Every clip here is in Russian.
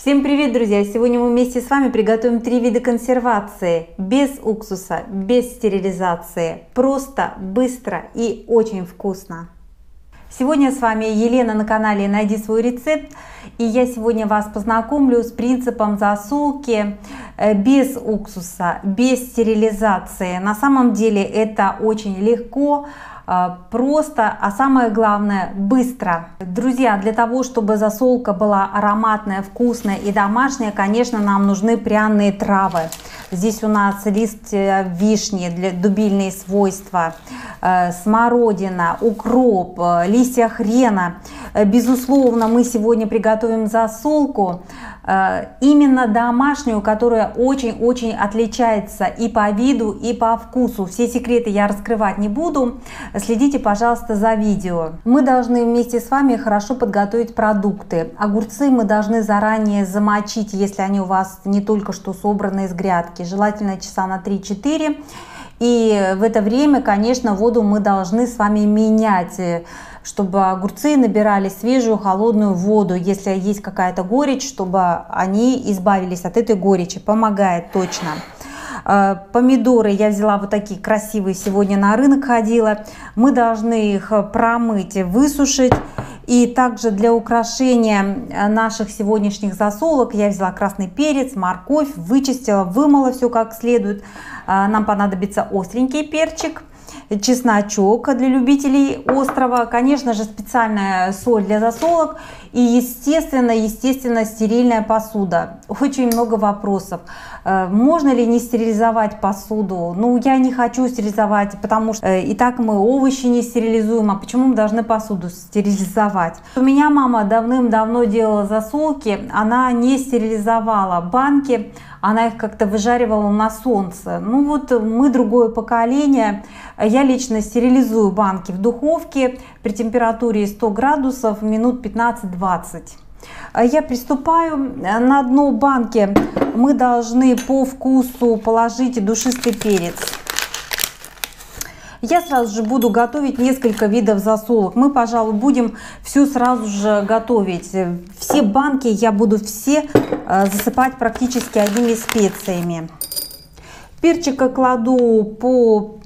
Всем привет, друзья! Сегодня мы вместе с вами приготовим три вида консервации без уксуса, без стерилизации. Просто, быстро и очень вкусно. Сегодня с вами Елена на канале «Найди свой рецепт». И я сегодня вас познакомлю с принципом засолки э, без уксуса, без стерилизации. На самом деле это очень легко, просто, а самое главное быстро. Друзья, для того, чтобы засолка была ароматная, вкусная и домашняя, конечно, нам нужны пряные травы. Здесь у нас лист вишни для дубильные свойства, э, смородина, укроп, э, листья хрена. Э, безусловно, мы сегодня приготовим засолку именно домашнюю, которая очень-очень отличается и по виду, и по вкусу. Все секреты я раскрывать не буду. Следите, пожалуйста, за видео. Мы должны вместе с вами хорошо подготовить продукты. Огурцы мы должны заранее замочить, если они у вас не только что собраны из грядки желательно часа на 3-4. И в это время, конечно, воду мы должны с вами менять, э, чтобы огурцы набирали свежую холодную воду. Если есть какая-то горечь, чтобы они избавились от этой горечи. Помогает точно. Э, помидоры я взяла вот такие красивые, сегодня на рынок ходила. Мы должны их промыть, высушить и также для украшения э, наших сегодняшних засолок я взяла красный перец, морковь, вычистила, вымыла все как следует. Э, нам понадобится остренький перчик, чесночок для любителей острова, конечно же специальная соль для засолок и естественно, естественно стерильная посуда. Очень много вопросов. Э, можно ли не стерилизовать посуду? Ну, я не хочу стерилизовать, потому что э, и так мы овощи не стерилизуем, а почему мы должны посуду стерилизовать? У меня мама давным-давно делала засолки, она не стерилизовала банки, она их как-то выжаривала на солнце. Ну вот мы другое поколение. Я лично стерилизую банки в духовке при температуре 100 градусов минут 15-20. Я приступаю. На дно банки мы должны по вкусу положить душистый перец. Я сразу же буду готовить несколько видов засолок. Мы, пожалуй, будем все сразу же готовить. Все банки я буду все э, засыпать практически одними специями. Перчика кладу по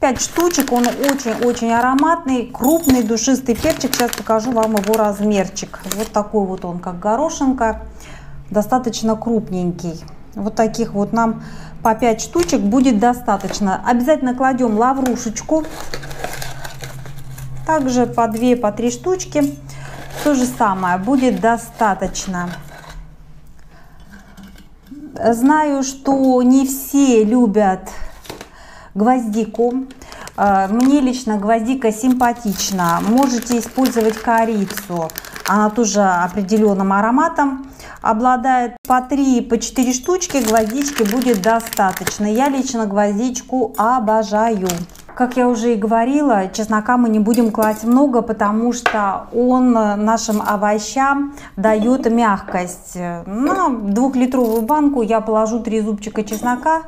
5 штучек, он очень-очень ароматный, крупный, душистый перчик. Сейчас покажу вам его размерчик. Вот такой вот он, как горошинка, достаточно крупненький. Вот таких вот нам по 5 штучек будет достаточно. Обязательно кладем лаврушечку. Также по 2, по 3 штучки. То же самое, будет достаточно. Знаю, что не все любят гвоздику. Э, мне лично гвоздика симпатична. Можете использовать корицу. Она тоже определенным ароматом обладает. По 3, по 4 штучки гвоздички будет достаточно. Я лично гвоздичку обожаю. Как я уже и говорила, чеснока мы не будем класть много, потому что он нашим овощам дает мягкость. На двухлитровую банку я положу 3 зубчика чеснока,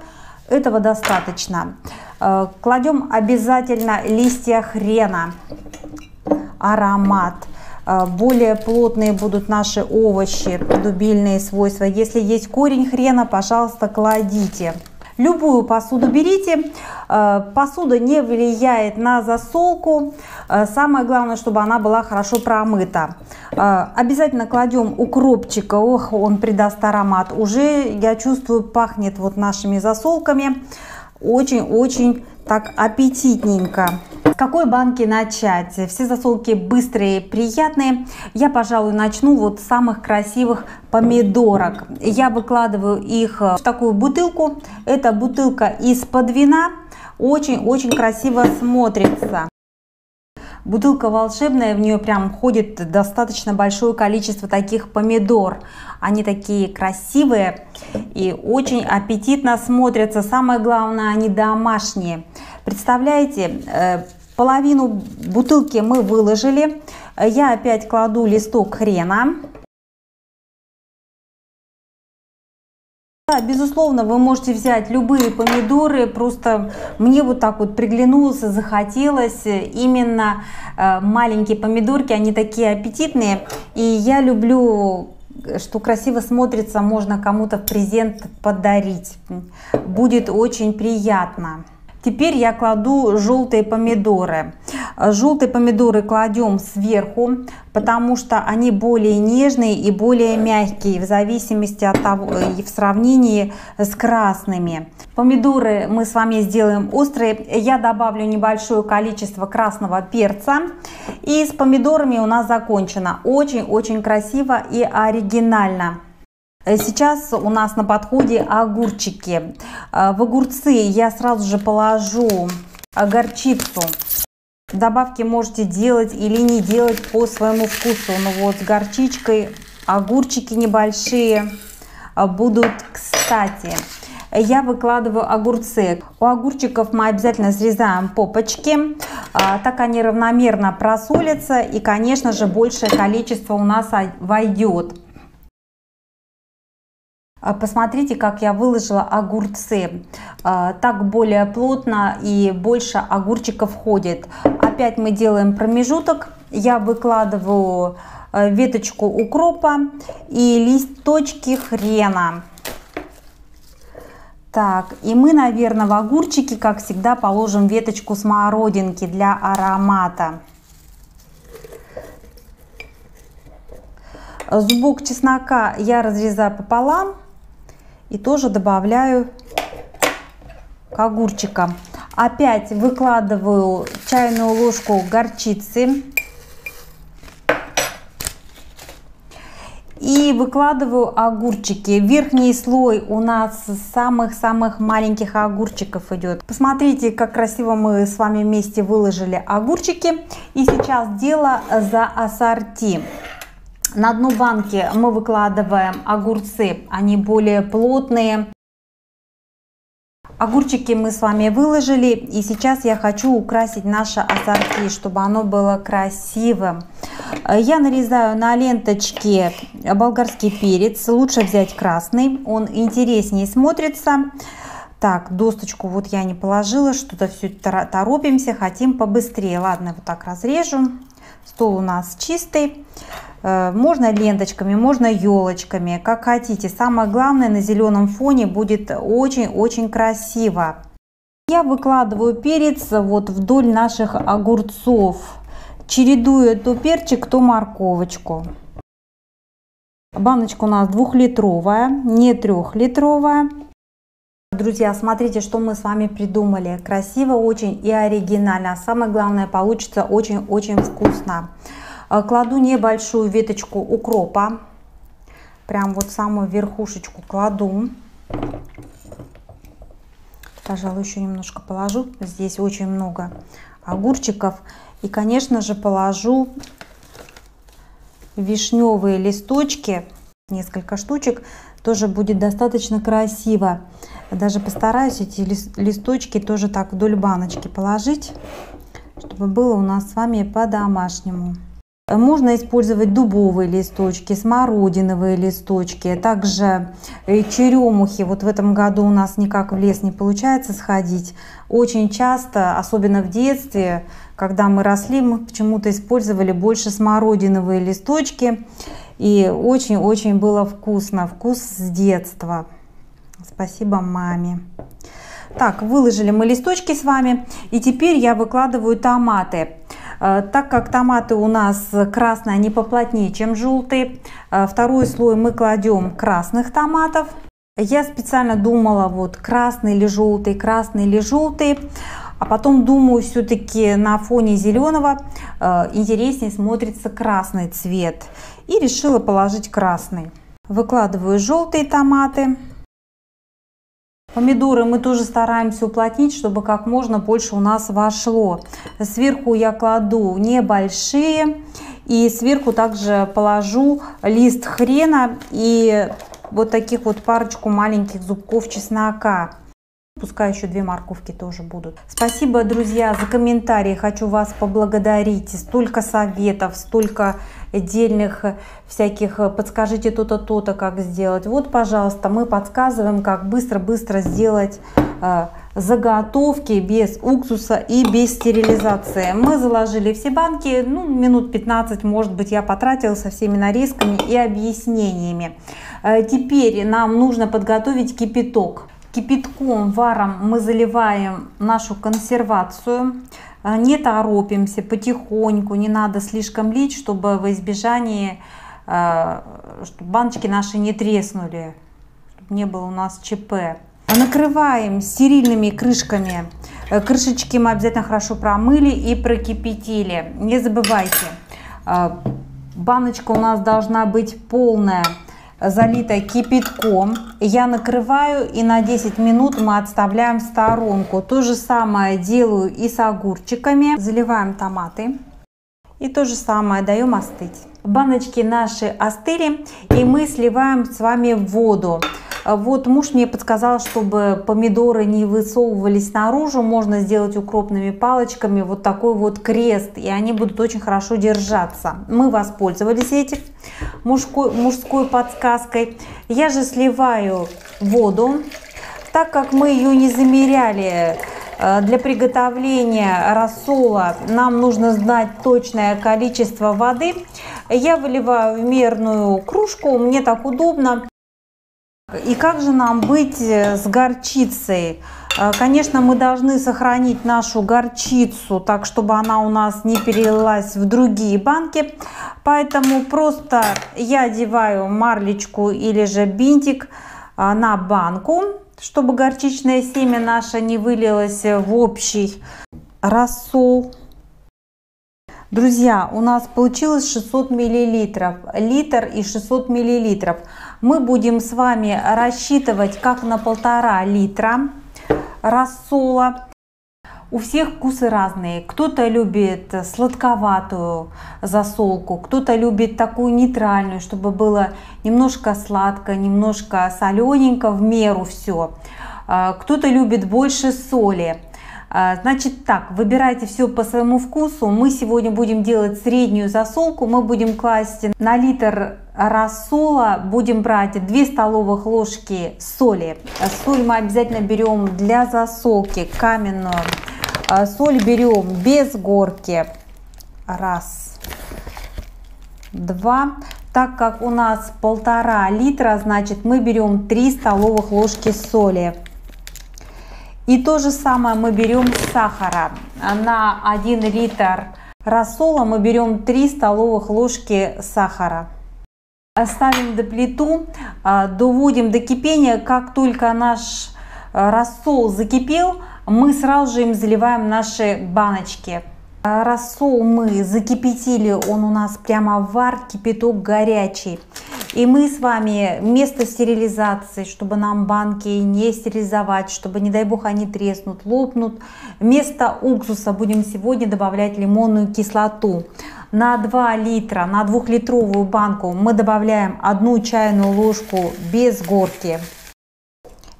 этого достаточно. Э, кладем обязательно листья хрена, аромат. Э, более плотные будут наши овощи, дубильные свойства. Если есть корень хрена, пожалуйста, кладите. Любую посуду берите. Э, посуда не влияет на засолку. Самое главное, чтобы она была хорошо промыта. Обязательно кладем укропчика. Ох, он придаст аромат. Уже, я чувствую, пахнет вот нашими засолками очень-очень так аппетитненько. Какой банки начать? Все засолки быстрые, приятные. Я, пожалуй, начну вот с самых красивых помидорок. Я выкладываю их в такую бутылку. Это бутылка из-под вина. Очень-очень красиво смотрится. Бутылка волшебная, в нее прям входит достаточно большое количество таких помидор. Они такие красивые и очень аппетитно смотрятся. Самое главное, они домашние. Представляете, э, половину бутылки мы выложили. Я опять кладу листок хрена. Да, безусловно, вы можете взять любые помидоры, просто мне вот так вот приглянулось, захотелось именно э, маленькие помидорки, они такие аппетитные, и я люблю что красиво смотрится, можно кому-то в презент подарить. Будет очень приятно. Теперь я кладу желтые помидоры. Желтые помидоры кладем сверху, потому что они более нежные и более мягкие в зависимости от того и в сравнении с красными. Помидоры мы с вами сделаем острые. Я добавлю небольшое количество красного перца. И с помидорами у нас закончено. Очень-очень красиво и оригинально. Э, сейчас у нас на подходе огурчики. Э, в огурцы я сразу же положу горчицу. Добавки можете делать или не делать по своему вкусу. Но ну вот с горчичкой огурчики небольшие э, будут кстати. Я выкладываю огурцы. У огурчиков мы обязательно срезаем попочки. Так они равномерно просолятся и, конечно же, большее количество у нас войдет. А, посмотрите, как я выложила огурцы. А, так более плотно и больше огурчиков входит. Опять мы делаем промежуток. Я выкладываю а, веточку укропа и листочки хрена. Так, и мы, наверное, в огурчики, как всегда, положим веточку смородинки для аромата. Зубок чеснока я разрезаю пополам и тоже добавляю к огурчикам. Опять выкладываю чайную ложку горчицы. И выкладываю огурчики. Верхний слой у нас самых-самых маленьких огурчиков идет. Посмотрите, как красиво мы с вами вместе выложили огурчики. И сейчас дело за ассорти. На дно банки мы выкладываем огурцы, они более плотные. Огурчики мы с вами выложили, и сейчас я хочу украсить наше ассорти, чтобы оно было красивым. Я нарезаю на ленточке болгарский перец, лучше взять красный, он интереснее смотрится. Так, досточку вот я не положила, что-то все торопимся, хотим побыстрее. Ладно, вот так разрежу. Стол у нас чистый. Э, можно ленточками, можно елочками, как хотите. Самое главное, на зеленом фоне будет очень-очень красиво. Я выкладываю перец вот вдоль наших огурцов, чередую то перчик, то морковочку. Баночка у нас двухлитровая, не трехлитровая. Друзья, смотрите, что мы с вами придумали. Красиво очень и оригинально. А самое главное, получится очень-очень вкусно. Э, кладу небольшую веточку укропа. Прям вот самую верхушечку кладу. Пожалуй, еще немножко положу. Здесь очень много огурчиков. И, конечно же, положу вишневые листочки. Несколько штучек. Тоже будет достаточно красиво. Даже постараюсь эти листочки тоже так вдоль баночки положить, чтобы было у нас с вами по-домашнему. Можно использовать дубовые листочки, смородиновые листочки, также э, черемухи. Вот в этом году у нас никак в лес не получается сходить. Очень часто, особенно в детстве, когда мы росли, мы почему-то использовали больше смородиновые листочки. И очень-очень было вкусно. Вкус с детства. Спасибо маме. Так, выложили мы листочки с вами. И теперь я выкладываю томаты. Э, так как томаты у нас красные, они поплотнее, чем желтые, э, второй слой мы кладем красных томатов. Я специально думала, вот красный или желтый, красный или желтый. А потом думаю, все-таки на фоне зеленого э, интереснее смотрится красный цвет. И решила положить красный. Выкладываю желтые томаты. Помидоры мы тоже стараемся уплотнить, чтобы как можно больше у нас вошло. Сверху я кладу небольшие. И сверху также положу лист хрена и вот таких вот парочку маленьких зубков чеснока. Пускай еще две морковки тоже будут. Спасибо, друзья, за комментарии. Хочу вас поблагодарить. Столько советов, столько отдельных всяких подскажите то-то, то-то, как сделать. Вот, пожалуйста, мы подсказываем, как быстро-быстро сделать э, заготовки без уксуса и без стерилизации. Мы заложили все банки, ну, минут 15, может быть, я потратила со всеми нарезками и объяснениями. Э, теперь нам нужно подготовить кипяток. Кипятком, варом мы заливаем нашу консервацию. Э, не торопимся, потихоньку, не надо слишком лить, чтобы в избежании, э, чтобы баночки наши не треснули, чтобы не было у нас ЧП. Накрываем стерильными крышками. Э, крышечки мы обязательно хорошо промыли и прокипятили. Не забывайте, баночка у нас должна быть полная залитая кипятком. Я накрываю и на 10 минут мы отставляем в сторонку. То же самое делаю и с огурчиками. Заливаем томаты. И то же самое даем остыть. Баночки наши остыли и мы сливаем с вами воду. Вот муж мне подсказал, чтобы помидоры не высовывались наружу, можно сделать укропными палочками вот такой вот крест, и они будут очень хорошо держаться. Мы воспользовались этим мужской, мужской подсказкой. Я же сливаю воду, так как мы ее не замеряли, э, для приготовления рассола нам нужно знать точное количество воды. Я выливаю в мерную кружку, мне так удобно. И как же нам быть э, с горчицей? Э, конечно, мы должны сохранить нашу горчицу так, чтобы она у нас не перелилась в другие банки. Поэтому просто я одеваю марлечку или же бинтик э, на банку, чтобы горчичное семя наше не вылилось в общий рассол. Друзья, у нас получилось 600 миллилитров, литр и 600 миллилитров. Мы будем с вами рассчитывать как на полтора литра рассола. У всех вкусы разные. Кто-то любит сладковатую засолку, кто-то любит такую нейтральную, чтобы было немножко сладко, немножко солененько, в меру все. А, кто-то любит больше соли. А, значит так, выбирайте все по своему вкусу. Мы сегодня будем делать среднюю засолку. Мы будем класть на литр рассола, будем брать 2 столовых ложки соли. Соль мы обязательно берем для засолки каменную. А, соль берем без горки. Раз, два. Так как у нас полтора литра, значит мы берем 3 столовых ложки соли. И то же самое мы берем сахара. На 1 литр рассола мы берем 3 столовых ложки сахара. Ставим до плиту, а, доводим до кипения. Как только наш а, рассол закипел, мы сразу же им заливаем наши баночки. Рассол мы закипятили, он у нас прямо вар, кипяток горячий. И мы с вами вместо стерилизации, чтобы нам банки не стерилизовать, чтобы, не дай бог, они треснут, лопнут, вместо уксуса будем сегодня добавлять лимонную кислоту. На 2 литра, на 2-литровую банку мы добавляем 1 чайную ложку без горки.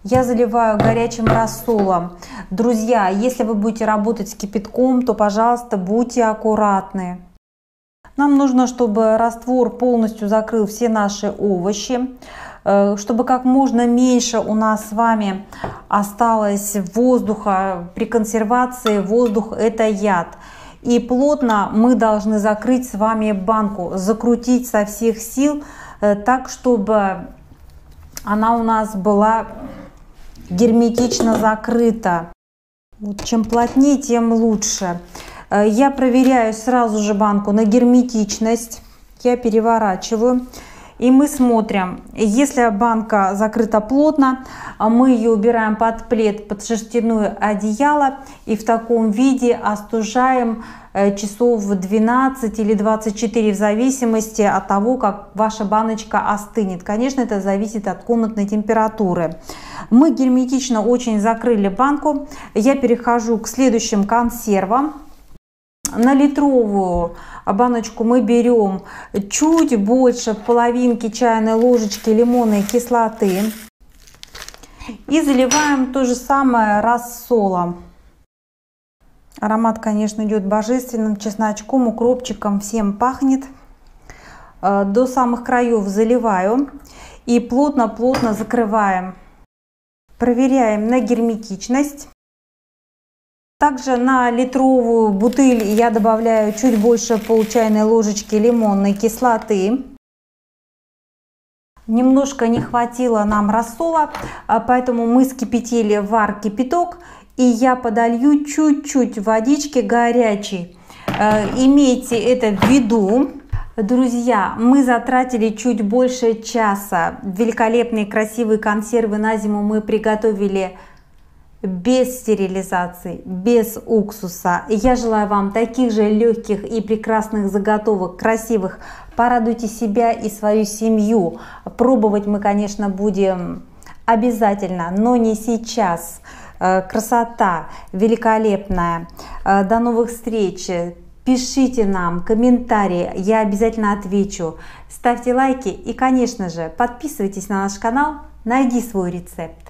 Я заливаю горячим рассолом. Друзья, если вы будете работать с кипятком, то, пожалуйста, будьте аккуратны. Нам нужно, чтобы раствор полностью закрыл все наши овощи, э, чтобы как можно меньше у нас с вами осталось воздуха. При консервации воздух это яд. И плотно мы должны закрыть с вами банку, закрутить со всех сил, э, так, чтобы она у нас была герметично закрыта. Вот чем плотнее, тем лучше. Э, я проверяю сразу же банку на герметичность. Я переворачиваю. И мы смотрим, если банка закрыта плотно, мы ее убираем под плед, под шерстяное одеяло и в таком виде остужаем э, часов 12 или 24 в зависимости от того, как ваша баночка остынет. Конечно, это зависит от комнатной температуры. Мы герметично очень закрыли банку. Я перехожу к следующим консервам на литровую баночку мы берем чуть больше половинки чайной ложечки лимонной кислоты и заливаем то же самое рассолом. Аромат, конечно, идет божественным, чесночком, укропчиком, всем пахнет. Э, до самых краев заливаю и плотно-плотно закрываем. Проверяем на герметичность. Также на литровую бутыль я добавляю чуть больше пол чайной ложечки лимонной кислоты. Немножко не хватило нам рассола, а поэтому мы скипятили вар кипяток и я подолью чуть-чуть водички горячей. Э, имейте это в виду. Друзья, мы затратили чуть больше часа. Великолепные красивые консервы на зиму мы приготовили без стерилизации, без уксуса. Я желаю вам таких же легких и прекрасных заготовок, красивых. Порадуйте себя и свою семью. Пробовать мы, конечно, будем обязательно, но не сейчас. Э, красота великолепная. Э, до новых встреч. Пишите нам комментарии, я обязательно отвечу. Ставьте лайки и, конечно же, подписывайтесь на наш канал. Найди свой рецепт.